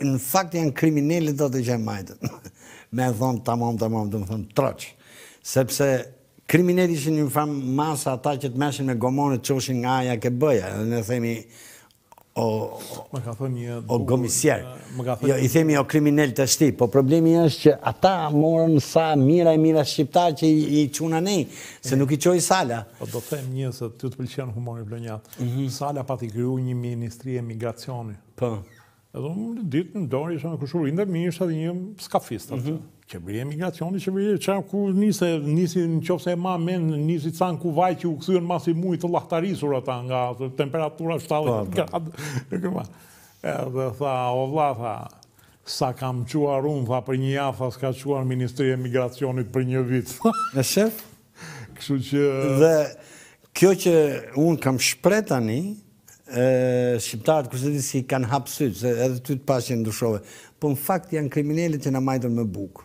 Në fakt janë kriminelët që të kenë mbajtur. Me e thënë tamam tamam, ta themi troç. Sepse kriminelët ishin një farë mase ata që të merrnin me gomone të çonin nga A-ja te B-ja. Dhe ne themi o, më ka thënë një o gomisier. Më ka thënë jo, i themi o kriminel është, po problemi është që ata morën sa mira e mira shqiptar që i, i çuna ne, se nuk i çoi Sala. Po do të them një se, ty të pëlqen humori vlonjat. Mm -hmm. Sala pati krijuar një ministri emigracioni. Po. Edhe unë një ditë në Vlorë isha me kushërinjtë e mi, ishte dhe një skafist aty. Mhm. Qeveria emigracioni, qeveria e parë ku nisi, nisi në qoftë se e mban mend, nisi ca në Kuvajt që u këthyën mbas një muaji të llahtarisur ata nga temperatura 70 gradë. Edhe tha, o vla tha, sa kam çuar unë, tha për një javë, tha s'ka çuar Ministria e Emigracionit për një vit. Në shëfë? Kështu që... Dhe kjo që unë kam shprehur tani, shqiptarët kushedi si kanë hapur sytë, se edhe ty të pashë që ndryshove, po në fakt janë kriminelët që na mbajtën me bukë.